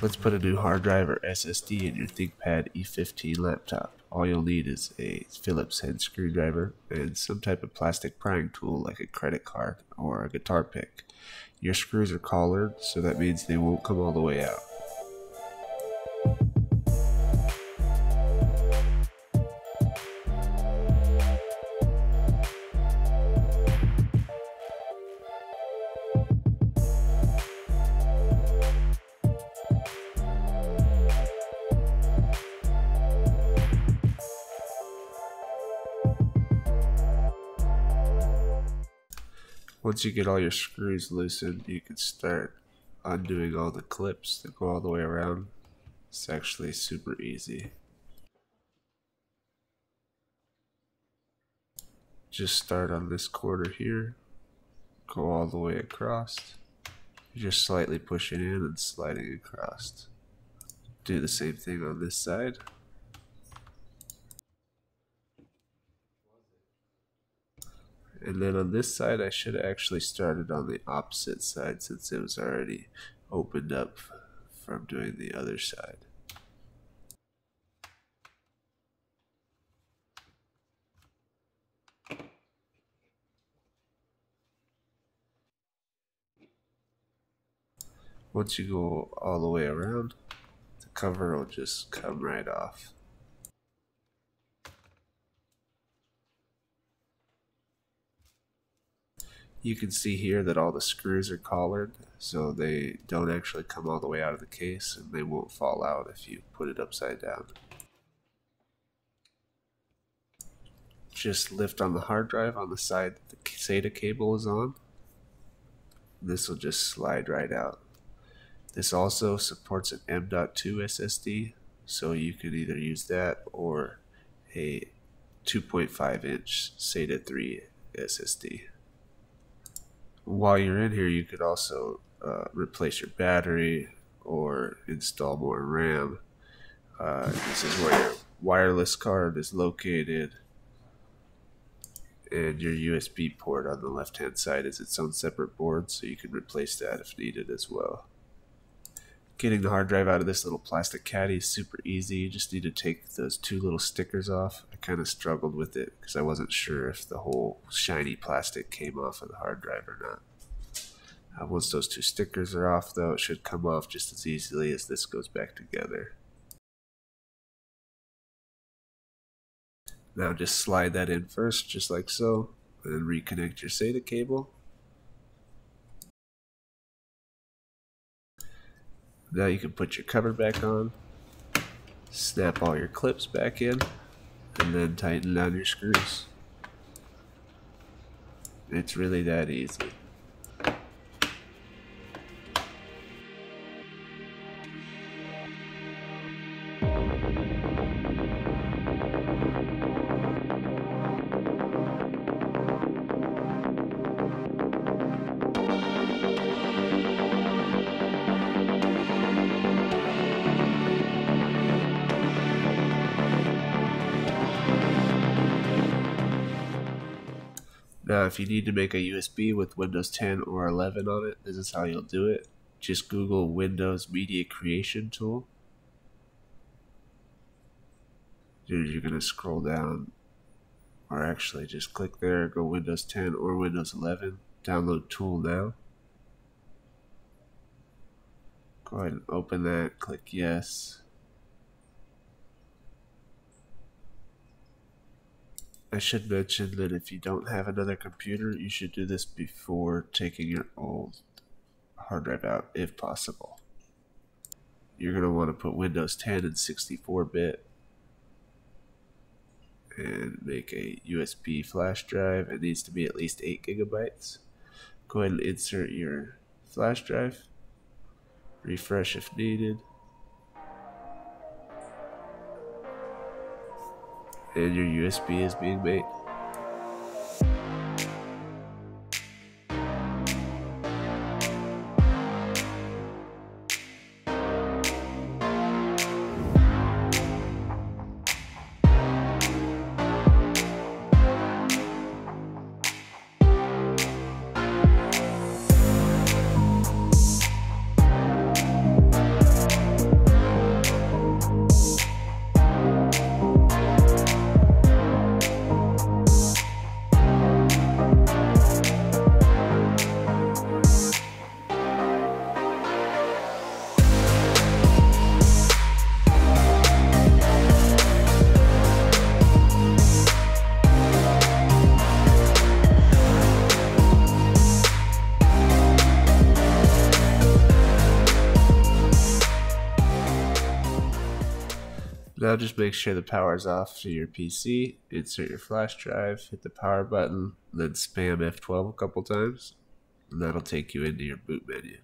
Let's put a new hard drive or SSD in your ThinkPad E15 laptop. All you'll need is a Phillips head screwdriver and some type of plastic prying tool like a credit card or a guitar pick. Your screws are collared, so that means they won't come all the way out. Once you get all your screws loosened, you can start undoing all the clips that go all the way around. It's actually super easy. Just start on this quarter here, go all the way across. You're just slightly pushing in and sliding across. Do the same thing on this side. And then on this side, I should have actually started on the opposite side since it was already opened up from doing the other side. Once you go all the way around, the cover will just come right off. You can see here that all the screws are collared, so they don't actually come all the way out of the case and they won't fall out if you put it upside down. Just lift on the hard drive on the side that the SATA cable is on. This will just slide right out. This also supports an M.2 SSD, so you could either use that or a 2.5 inch SATA 3 SSD while you're in here, you could also uh, replace your battery or install more RAM. Uh, this is where your wireless card is located, and your USB port on the left hand side is its own separate board, so you can replace that if needed as well. Getting the hard drive out of this little plastic caddy is super easy. You just need to take those two little stickers off. I kind of struggled with it because I wasn't sure if the whole shiny plastic came off of the hard drive or not. Uh, once those two stickers are off though, it should come off just as easily as this goes back together. Now just slide that in first, just like so, and then reconnect your SATA cable. Now you can put your cover back on, snap all your clips back in, and then tighten down your screws. It's really that easy. Now, if you need to make a USB with Windows 10 or 11 on it, this is how you'll do it. Just Google Windows Media Creation Tool. You're going to scroll down, or actually just click there, go Windows 10 or Windows 11. Download Tool now. Go ahead and open that, click Yes. I should mention that if you don't have another computer, you should do this before taking your old hard drive out, if possible. You're going to want to put Windows 10 and 64 bit and make a USB flash drive. It needs to be at least 8 gigabytes. Go ahead and insert your flash drive, refresh if needed. And your USB is being made. Now just make sure the power is off to your PC, insert your flash drive, hit the power button, then spam F12 a couple times, and that'll take you into your boot menu.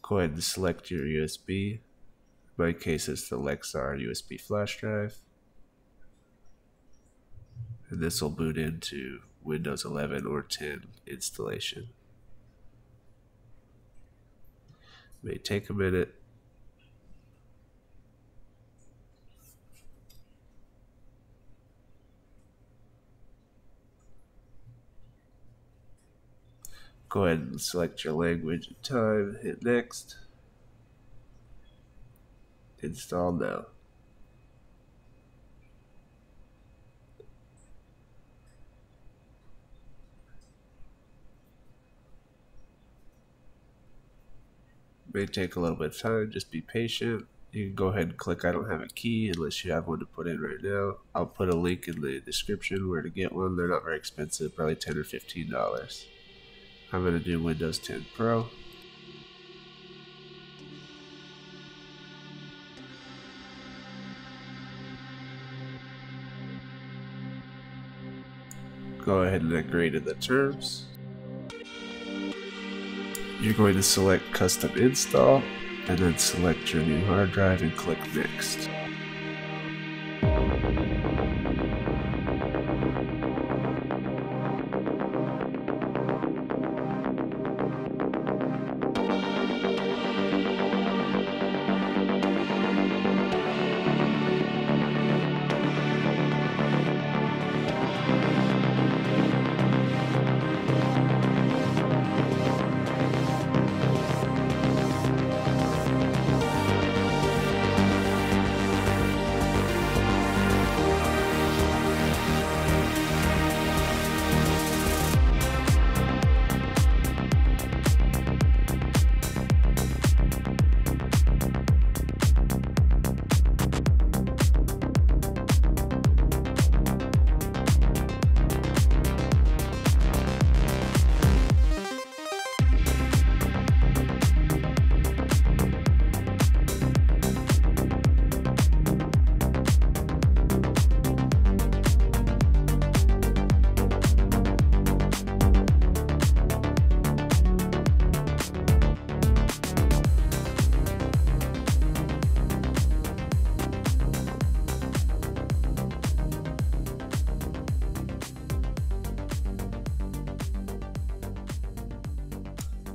Go ahead and select your USB. In my case, it's the Lexar USB flash drive. And this will boot into Windows 11 or 10 installation. May take a minute. Go ahead and select your language and time, hit next. Install now. may take a little bit of time. Just be patient. You can go ahead and click I don't have a key unless you have one to put in right now. I'll put a link in the description where to get one. They're not very expensive, probably 10 or $15. I'm going to do Windows 10 Pro. Go ahead and agree to the terms. You're going to select custom install and then select your new hard drive and click next.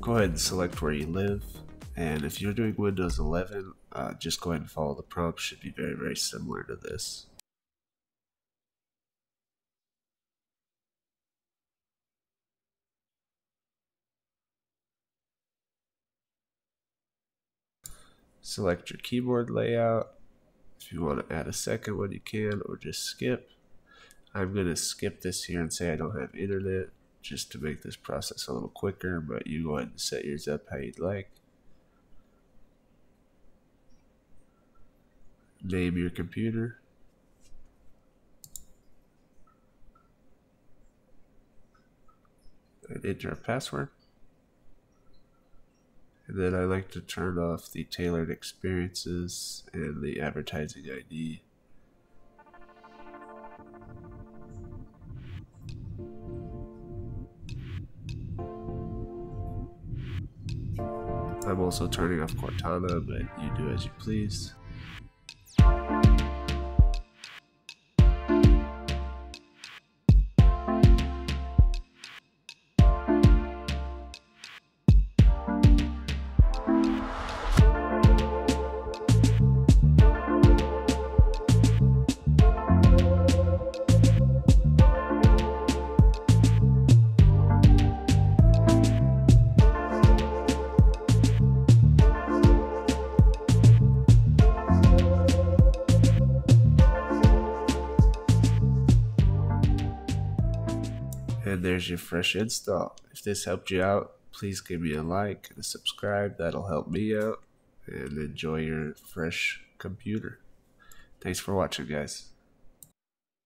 Go ahead and select where you live. And if you're doing Windows 11, uh, just go ahead and follow the prompts. Should be very, very similar to this. Select your keyboard layout. If you want to add a second one, you can, or just skip. I'm going to skip this here and say I don't have internet just to make this process a little quicker, but you go ahead and set yours up how you'd like. Name your computer. And enter a password. And then I like to turn off the tailored experiences and the advertising ID. I'm also turning off Cortana, but you do as you please. And there's your fresh install. If this helped you out, please give me a like and a subscribe. That'll help me out. And enjoy your fresh computer. Thanks for watching, guys.